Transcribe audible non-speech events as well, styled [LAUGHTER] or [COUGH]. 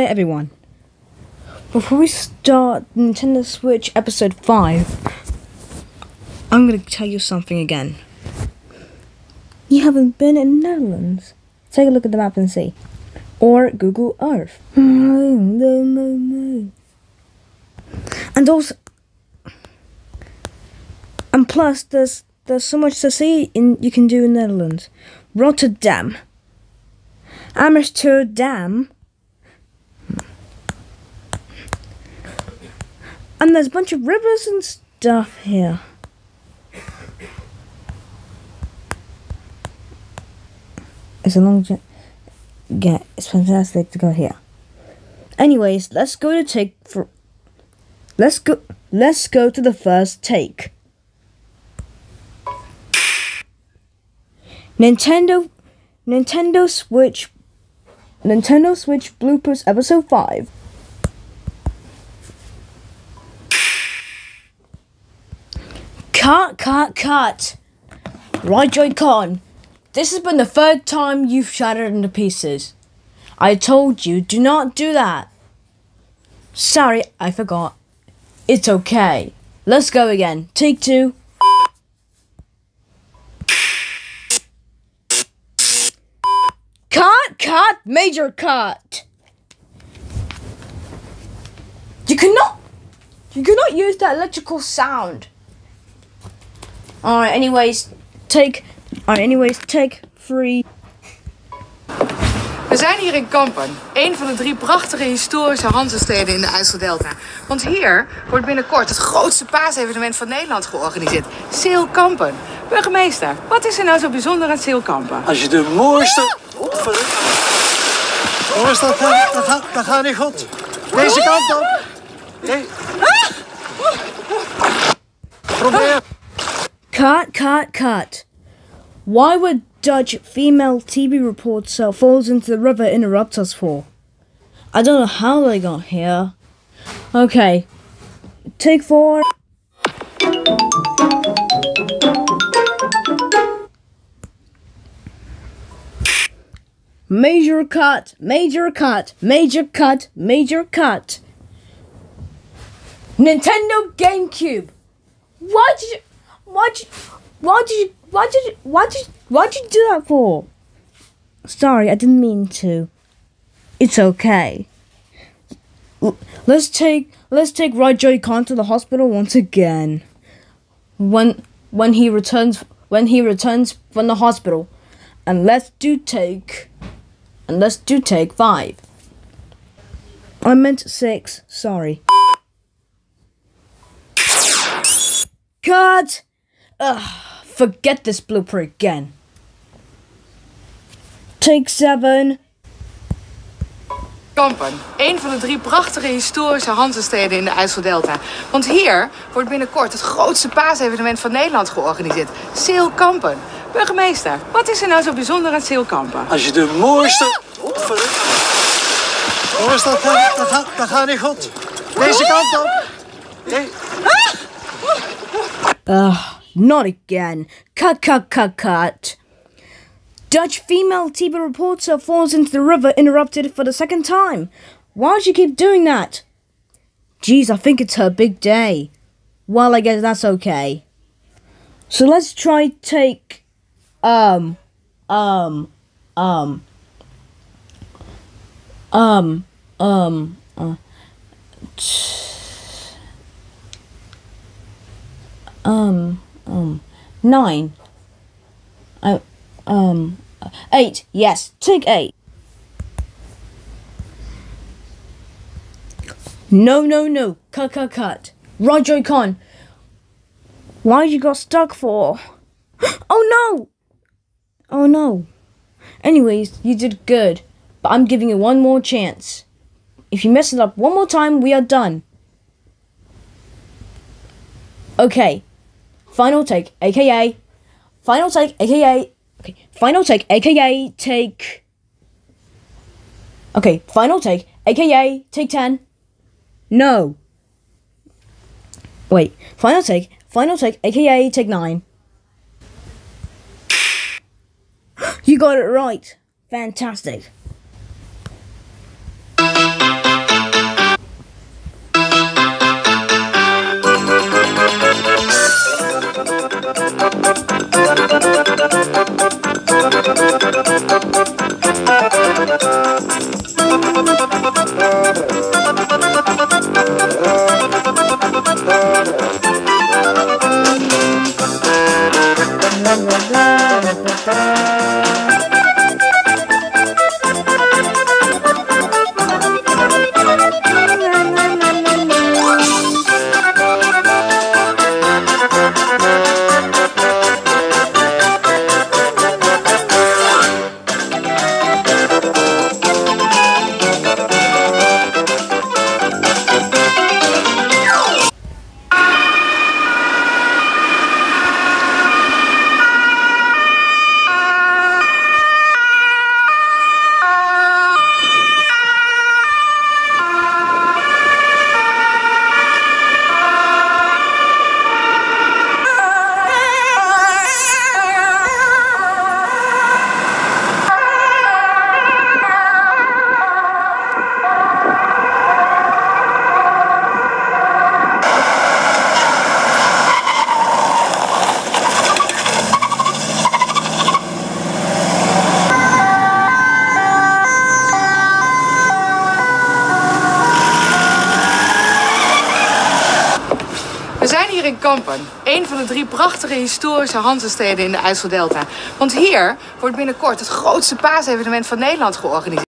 Hi everyone. Before we start Nintendo Switch episode 5, I'm gonna tell you something again. You haven't been in Netherlands. Take a look at the map and see. Or Google Earth. And also and plus there's there's so much to see in you can do in Netherlands. Rotterdam. Amsterdam. And there's a bunch of rivers and stuff here. It's a long journey. Yeah, it's fantastic to go here. Anyways, let's go to take for. Let's go. Let's go to the first take. Nintendo, Nintendo Switch, Nintendo Switch bloopers episode five. Cut, cut, cut. Right, Joy-Con. This has been the third time you've shattered into pieces. I told you, do not do that. Sorry, I forgot. It's okay. Let's go again. Take two. Cut, cut, major cut. You cannot, you cannot use that electrical sound. Alright, anyways, take, alright, anyways, take three. We zijn hier in Kampen, een van de drie prachtige historische Hanzesteden in de IJsseldelta. Want hier wordt binnenkort het grootste paasevenement van Nederland georganiseerd. Seel Kampen. Burgemeester, wat is er nou zo bijzonder aan Seel Kampen? Als je de mooiste... Jongens, dat gaat, dat, gaat, dat gaat niet goed. Deze kant op. Nee. Probeer. Cut, cut, cut. Why would Dutch female TV reporter uh, falls into the river interrupt us for? I don't know how they got here. Okay, take four. Major cut, major cut, major cut, major cut. Nintendo GameCube. Why Why did you? Why did you? Why did you? Why did you? Why did you do that for? Sorry, I didn't mean to. It's okay. Let's take let's take Rod Joy-Con to the hospital once again. When when he returns when he returns from the hospital, and let's do take and let's do take five. I meant six. Sorry. Cut. Ugh, forget this blooper again. Take seven. Kampen, een van de drie prachtige historische Hanzesteden in de IJsseldelta. Want hier wordt binnenkort het grootste paasevenement van Nederland georganiseerd. Seel Kampen. Burgemeester, wat is er nou zo bijzonder aan Seel Kampen? Als je de mooiste... Jongens, dat gaat, dat, gaat, dat gaat niet goed. Deze kant op. Nee. Ugh, not again. Cut, cut, cut, cut. Dutch female TV reporter falls into the river interrupted for the second time. Why does she keep doing that? Geez, I think it's her big day. Well, I guess that's okay. So let's try take, um, um, um, um, um, uh, um, um, nine. I, um, eight. Yes, take eight. No, no, no. Cut, cut, cut. Roger Con. Why you got stuck for? [GASPS] Oh no! Oh no. Anyways, you did good. But I'm giving you one more chance. If you mess it up one more time, we are done. Okay. Final take, aka. Final take, aka. Okay. Final take, aka. Take. Okay. Final take, aka. Take 10. No. Wait. Final take, final take, aka. Take 9. [GASPS] You got it right. Fantastic. Hier in Kampen. Een van de drie prachtige historische Hansensteden in de IJsseldelta. Want hier wordt binnenkort het grootste paasevenement van Nederland georganiseerd.